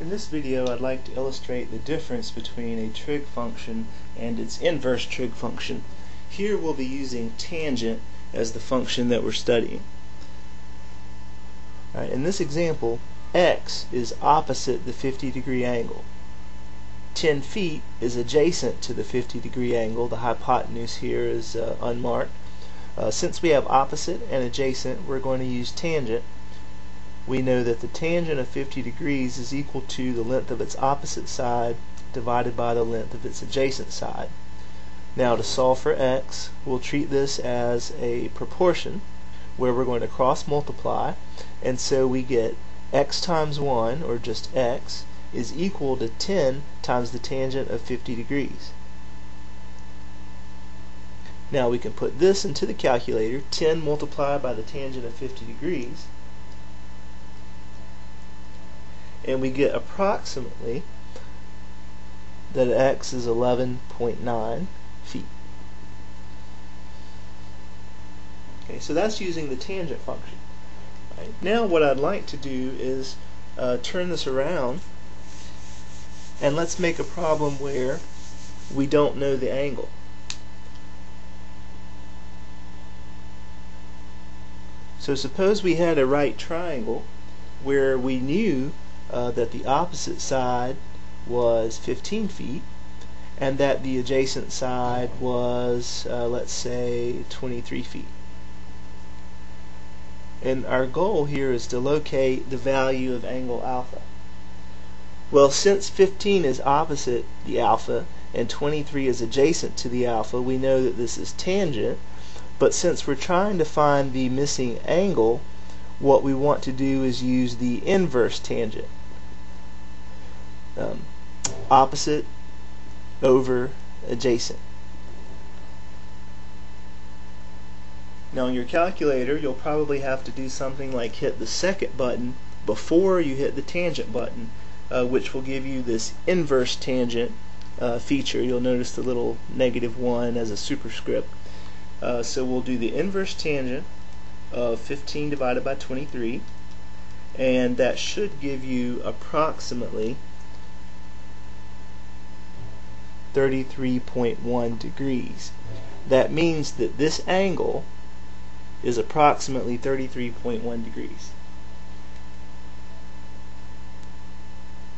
In this video I'd like to illustrate the difference between a trig function and its inverse trig function. Here we'll be using tangent as the function that we're studying. Right, in this example, x is opposite the 50 degree angle. 10 feet is adjacent to the 50 degree angle. The hypotenuse here is uh, unmarked. Uh, since we have opposite and adjacent, we're going to use tangent we know that the tangent of 50 degrees is equal to the length of its opposite side divided by the length of its adjacent side. Now to solve for x, we'll treat this as a proportion where we're going to cross multiply and so we get x times 1 or just x is equal to 10 times the tangent of 50 degrees. Now we can put this into the calculator, 10 multiplied by the tangent of 50 degrees and we get approximately that x is 11.9 feet. Okay, so that's using the tangent function. Right. Now what I'd like to do is uh, turn this around and let's make a problem where we don't know the angle. So suppose we had a right triangle where we knew uh, that the opposite side was 15 feet and that the adjacent side was, uh, let's say, 23 feet. And our goal here is to locate the value of angle alpha. Well, since 15 is opposite the alpha and 23 is adjacent to the alpha, we know that this is tangent. But since we're trying to find the missing angle, what we want to do is use the inverse tangent um, opposite over adjacent. Now on your calculator you'll probably have to do something like hit the second button before you hit the tangent button uh, which will give you this inverse tangent uh, feature. You'll notice the little negative 1 as a superscript. Uh, so we'll do the inverse tangent of 15 divided by 23 and that should give you approximately 33.1 degrees. That means that this angle is approximately 33.1 degrees.